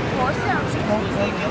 佛像是